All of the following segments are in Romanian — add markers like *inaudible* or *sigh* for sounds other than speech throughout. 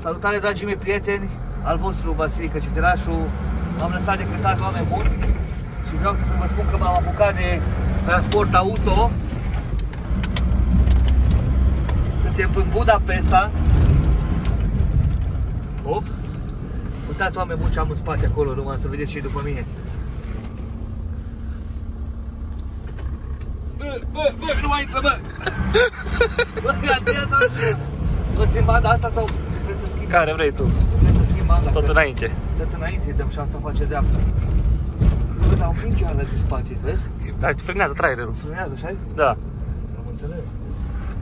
Salutare, dragii mei prieteni, al vostru Vasilică Citerașu. M-am lăsat decretat oameni buni și vreau să vă spun că m-am apucat de transport auto. Suntem în Budapesta. Hop. Uitați oameni buni ce am în spate acolo, numai să vedeți ce după mine. Bă, bă, bă, nu mai intră, bă! *laughs* Bă, atia sau Vă țin banda asta sau trebuie să schimb? Care vrei tu? Trebuie să schimb banda. Tot că- înainte. Tot înainte dăm și asta face dreapta. Bă, dar au prins iară din spate, vezi? Da, frenează trailerul. Frânează, așa Da. Am înțeles.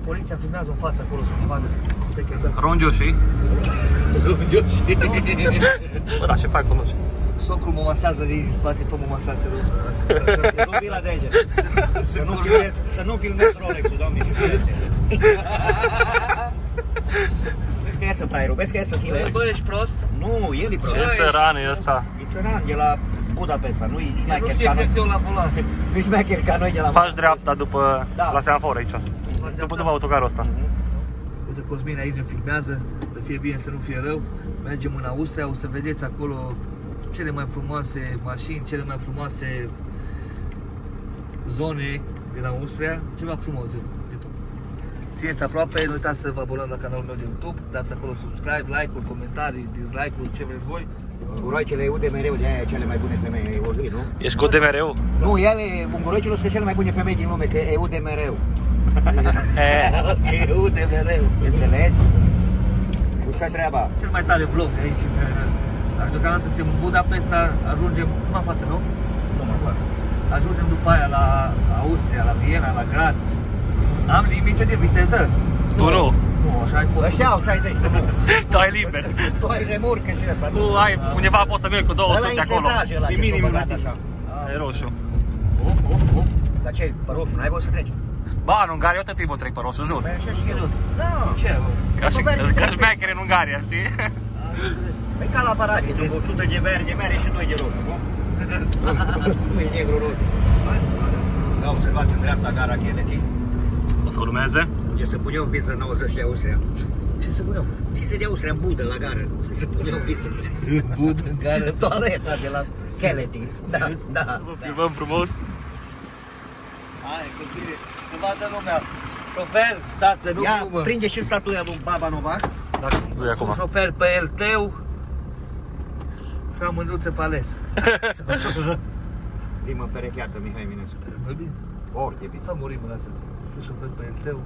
Poliția filmează în față acolo să ne vadă. Steckerberg. Rongioșii. Bă, da, ce fac cu noi? Socrul mă masează de aici din spate, fă mă masaj, să Să nu vii la deget. Să nu filmezi, să nu filmezi Rolex-ul, doamne, și ferește. Vezi că iasă fraierul, vezi că iasă file. Bă, ești prost? Nu, el e prost. Ce țăran e ăsta? E țăran, de la Budapesta, nu e El nu șmecher știe ca că noi. eu la volan. Nu e șmecher ca noi de la Faci dreapta după, Da. la semafor aici. După, după autocarul ăsta. Uite, Cosmin aici ne filmează, să fie bine, să nu fie rău. Mergem în Austria, o să vedeți acolo cele mai frumoase mașini, cele mai frumoase zone din Austria. Ceva frumos de, de tot. Țineți aproape, nu uitați să vă abonați la canalul meu de YouTube, dați acolo subscribe, like-uri, comentarii, dislike-uri, ce vreți voi. Unguroicele iude mereu de aia cele mai bune femei, ai auzit, nu? Ești cu de mereu? Nu, ele, unguroicele sunt cele mai bune femei din lume, că eude mereu. E, ok, uite mereu. Înțelegi? Cum stă treaba? Cel mai tare vlog de aici. că Deocamdată suntem în Budapesta, ajungem, numai în față, nu? Nu mă pasă. Ajungem după aia la Austria, la Viena, la Graz. Am limite de viteză. Tu nu. Nu, așa ai pot. Ăștia au 60, tu nu. tu ai liber. Tu ai remorcă și ăsta, Tu ai, undeva poți să mergi cu Ăla 200 e acolo. sebraj ăla, E ce minim. s-a băgat așa. E roșu. Op, op, op. Dar ce, pe roșu, n-ai voie să treci? Ba, în Ungaria eu tot timpul trec pe roșu, jur. Păi așa și Ce eu. nu? Da. Ce, bă? Ca și Pe verde, ca verde. șmecher în Ungaria, știi? Păi ca la paradie, după 100 de verde, mere și 2 de roșu, nu? *laughs* nu e negru roșu. Da, observați în dreapta gara Kennedy, O să urmeze. unde se punea un pizza 90 de Austria. Ce să punem? Pizza de Austria în Budă, la gară. Se punea un pizza. Bud în care *laughs* Toaleta *laughs* de la Kennedy. Da, da. Vă filmăm frumos. Hai, că bine. Să vadă lumea. Șofer, tată, nu Ia, glumă. prinde și statuia lui Baba Novak. Dacă nu e Un acum. șofer pe el tău și am mândruțe pe ales. *laughs* Rimă perecheată, Mihai Minescu. Mă bine. Foarte bine. Să murim în asta. Un șofer pe el tău.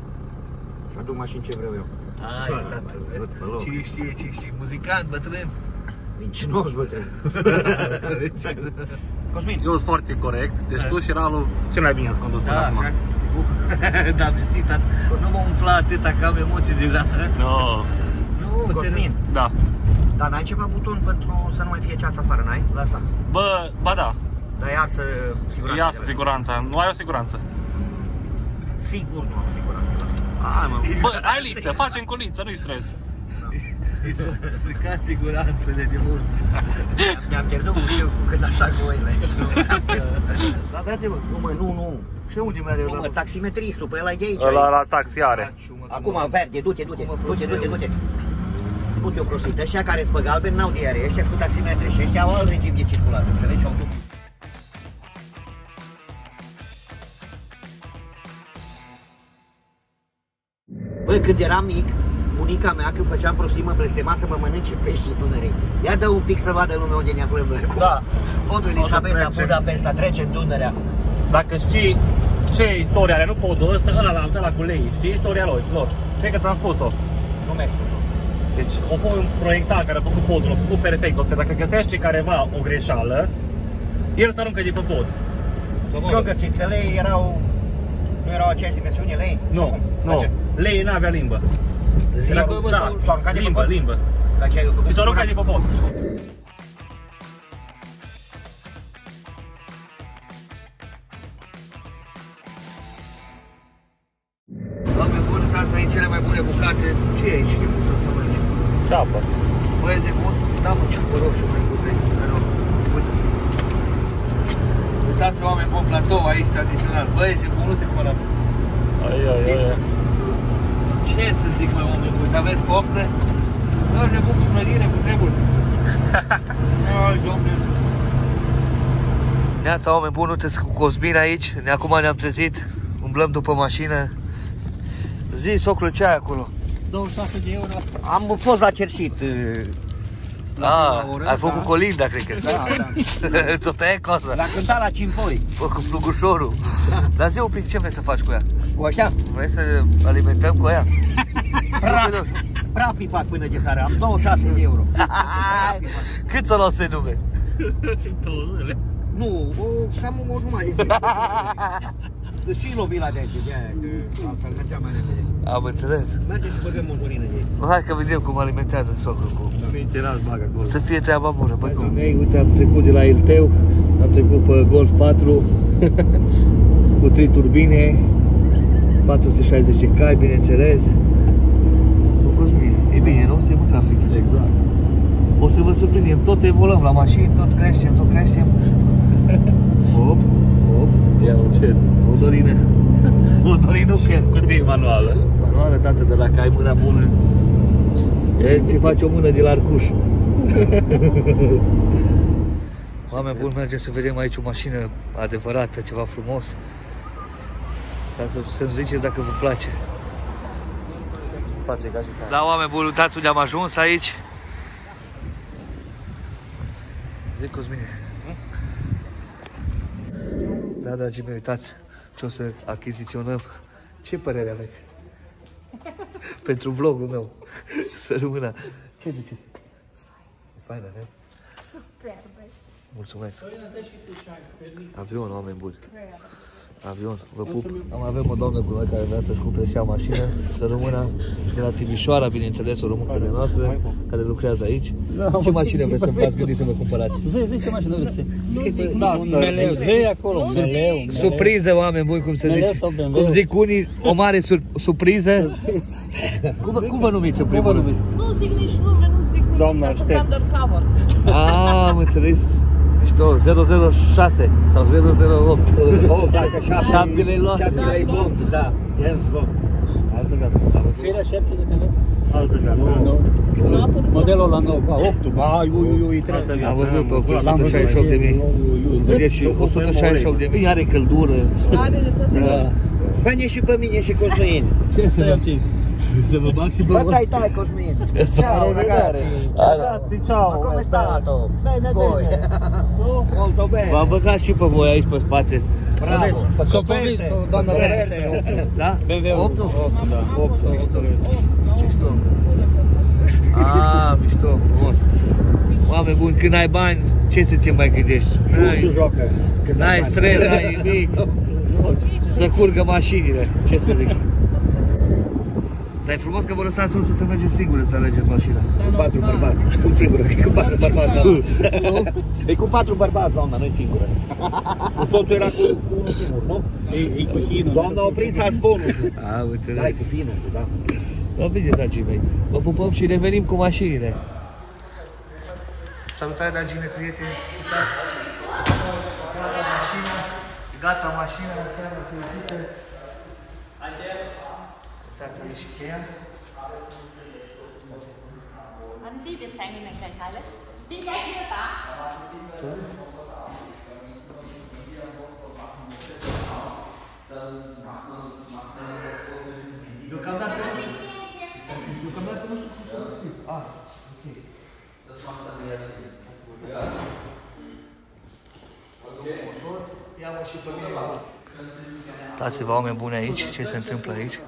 Și aduc mașini ce vreau eu. Hai, Hai, tată. mai văd pe loc. Cine știe, cine știe. Muzicant, bătrân. Mincinos, bătrân. *laughs* Cosmin, Eu sunt foarte corect, deci tu și Ralu cel mai bine ați condus până Da, acum. așa. *laughs* Da, mersi, tată. Nu mă umfla atâta că am emoții deja. No. Nu, Cosmin, serios. Da. dar n-ai ceva buton pentru să nu mai fie ceață afară, n-ai? Lasă. Bă, ba da, Dar ia să siguranță. ia de la- siguranța, nu ai o siguranță. Sigur nu am siguranță. da. Hai mă, bă, ai liță, facem cu liță, nu-i stres. I s-au stricat siguranțele de mult. Mi-am pierdut museu când a stat cu oile. La verde, mă. Nu, mă, nu, nu. Și unde mereu? Nu, mă, taximetristul, pe ăla e de aici. Ăla e. la taxi are. Acum, verde, du-te, du-te, Cum mă du-te, du-te, prost du-te. Du-te o prostit. Ăștia care sunt pe galben n-au diare, ăștia cu taximetri și ăștia au alt regim de circulație, înțelegi? Și au tot- Bă, când eram mic, bunica mea când făceam prostii mă blestema să mă mănânce peștii Dunării. Ia dă un pic să vadă lumea unde ne aflăm noi acum. Da. Podul O să Elisabeta, trecem. Budapesta, trece în Dunărea. Dacă știi ce e istoria are, nu podul ăsta, ăla la ăla cu lei, știi istoria lor, lor. Cred că ți-am spus-o. Nu mi-ai spus-o. Deci, a fost un proiectant care a făcut podul, a făcut perfect, o să dacă găsește careva o greșeală, el să aruncă de pe pod. Ce-au găsit? Că lei erau... Nu erau aceeași dimensiune lei? Nu, nu. Lei n-avea limbă. Era, Limbă, mă, da, sau- s-au aruncat de pe Limbă, pod? limbă. La ce ai făcut? Și s-a aruncat de pe pod. Oameni buni, uitați aici cele mai bune bucate. Ce e aici de mult să mănânci? Ceapă. Băi, de mult, da mă, ce pe roșu mai bun aici. Mereu. Uite. Uitați oameni buni, platou aici tradițional. Băi, ce bunute cum arată. Ai, ai, ai. Ce să zic, mă, oameni buni, să aveți poftă? Nu nebun cu clădire, cu treburi. *laughs* Ai, domne. Neața, oameni buni, uite cu Cosmin aici. Ne acum ne-am trezit, umblăm după mașină. Zi, socru, ce ai acolo? 26 de euro. Am fost la cerșit. La Ah, prima oră, ai făcut da. colinda, cred că. Da, da. *laughs* Ți-o tăiai cosa. La cântat la Cimpoi. Bă, cu plugușorul. Dar zi un pic, ce vrei să faci cu ea? Cu așa, Vrei să alimentăm cu ea? *laughs* praf, Serios. prafii fac până de seară. Am 26 de euro. *laughs* Cât să o luăm nume? Două zile. Nu, o, cam o jumătate de zi. *laughs* Că și lovila de aici, de aia, că altfel mergea mai repede. Am înțeles. Mergeți să băgăm motorină de aici. Hai că vedem cum alimentează socrul cu... Minteraz bag acolo. Să fie treaba bună, băi cum. Mei, uite, am trecut de la Ilteu, am trecut pe Golf 4 cu 3 turbine, 460 de cai, bineînțeles. Nu, Cosmin, e bine, nu? Suntem în grafic. Exact. O să vă surprindem, tot evoluăm la mașini, tot creștem, tot creștem. *laughs* Hop, hop, Ia încet. o dorină. O dorină că Cutie manuală. Manuală, tată, de la că ai mâna bună. E ce face o mână de la arcuș. *laughs* Oameni buni, mergem să vedem aici o mașină adevărată, ceva frumos. Ca să, să-mi ziceți dacă vă place. Face ca și ca. Da, oameni buni, uitați unde am ajuns aici. Zic, Cosmine. Da, dragii mei, uitați ce o să achiziționăm. Ce părere aveți? *laughs* Pentru vlogul meu. Să rămână. Ce ziceți? E faină, nu? Superbe. Mulțumesc. Avion, oameni buni. Avion, vă pup. Am avem o doamnă cu noi care vrea să-și cumpere și ea mașină, să rămână și de la Timișoara, bineînțeles, o româncă de noastră, care lucrează aici. Ce mașină vreți să v-ați gândit să vă cumpărați? Zi, zi ce mașină vreți să Nu zic, Da, meleu, zi acolo, meleu, meleu. Surpriză, oameni buni, cum se Meleu zice. sau BMW? Cum zic unii, o mare sur- surpriză. Cum, vă- cum vă numiți în Cum primul vă rând? numiți? nu zic nici nume, nu zic nimic, Doamna, ca să aștept. dea undercover. Ah, am înțeles. Mișto, 006 sau 008. Oh, dacă șapte, Șaptele lor. șaptele e Bond, da. James Bond. Altă gata. Seria 7 de meleu? Altă gata. Nu. Nu a apărut. Modelul la nou, ba, 8, ba, ui, ui, ui, Altă trebuie. Am gata. văzut-o cu L-am 168 de mii. Vedeți și 168 de mii, are căldură. Are de tot. Da. Bine și pe mine și Cosmin. Ce să iau ce? Să vă bag și pe Bă, voi. tai, tai, Cosmin. Ciao, ragazzi. Grazie, ciao. Ma come stato? Bene, Voi. bene. *laughs* Molto bene. V-am băgat și pe voi aici pe spate. Bravo. S-o convins, doamna Coperte. Da? BMW. 8 nu? 8, da. 8, Mișto. Mișto. Ah, mișto, frumos. Oameni buni, când ai bani, ce să te mai gândești? Șurțul N-ai, joacă. Când n-ai bani. stres, n-ai nimic. *laughs* Să curgă mașinile, ce să zic. Dar e frumos că vă lăsați soțul să mergeți singură să alegeți mașina. *laughs* Cu patru bărbați. Cum singură? E cu patru bărbați, doamna. E cu patru bărbați, doamna, nu singură. Cu soțul era cu, cu unul singur, nu? E, e cu hinul. Doamna a oprit să-și bonusul. Am Da, e înțeles. cu bine, da. Da, bine, dragii mei. Vă pupăm și revenim cu mașinile. Salutare, dragii mei prieteni. Uitați, Gata mașina. Gata mașina. Chiar să uite. Uitați aici și cheia. Warten Sie, wir zeigen Ihnen gleich alles. Bin gleich wieder da. Deocamdată nu știu. Deocamdată nu știu cum să o scriu. Ah, ok. Motor, Ia-mă și pe mine. Uitați-vă, oameni buni aici, ce se întâmplă aici.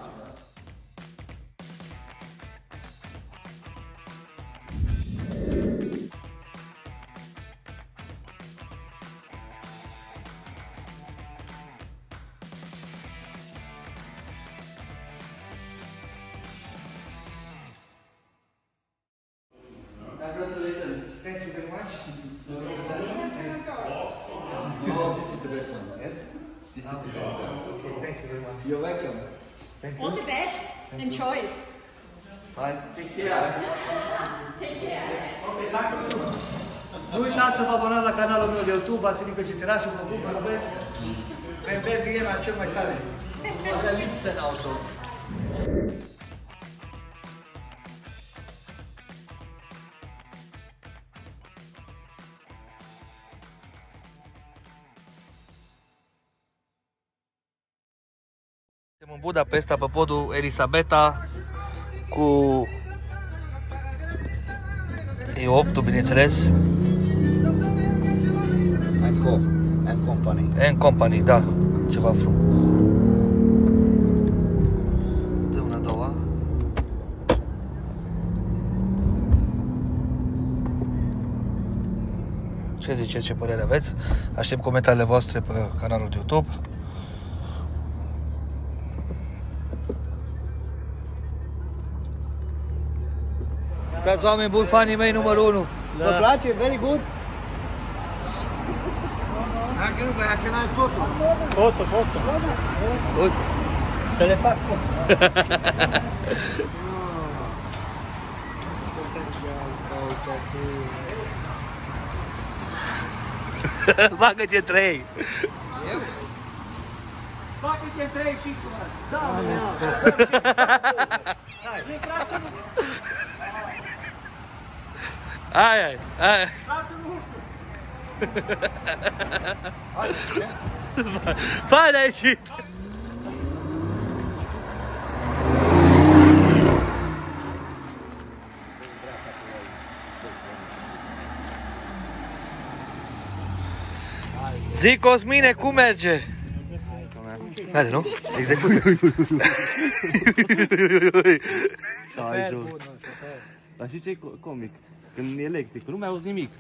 Congratulations. Thank you very much. So this is the best one, yes? This is the best one. Okay, thank you very much. You're welcome. Thank All you. the best. Enjoy. Bye. Take care. Take care. Nu uitați să vă abonați la canalul meu de YouTube, Vasilică Citirașu, vă pup, vă iubesc. BMW Viena, cel mai tare. Avea lipsă în auto. *laughs* Suntem în Budapesta pe podul Elisabeta cu e 8 bineînțeles, Enco, and company. N Company, da, ceva frum. De una, două. Ce ziceți, ce părere aveți? Aștept comentariile voastre pe canalul de YouTube. Pentru oameni buni, fanii mei numărul 1. Da. Vă place? Very good? Dacă nu plăia ce n-ai foto. Foto, foto. Uite. Să le fac. *laughs* Bagă-te trei. Facă-te trei și tu. *laughs* Ai, ai, ai. Vai da ieșit. Zi Cosmine, cum merge? Haide, nu? Execut. Ai jos. Dar și ce comic? Când e electric, nu mai auzi nimic.